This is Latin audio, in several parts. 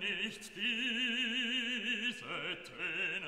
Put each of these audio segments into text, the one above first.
nicht diese Töne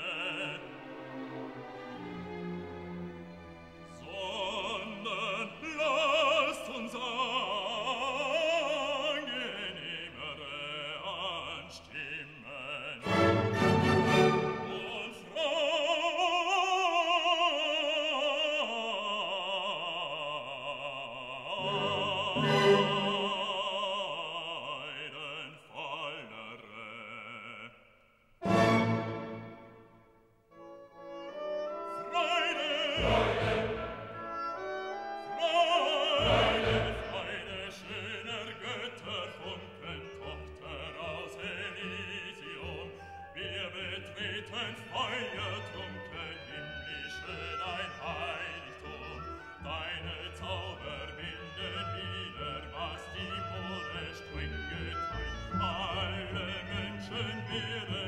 mir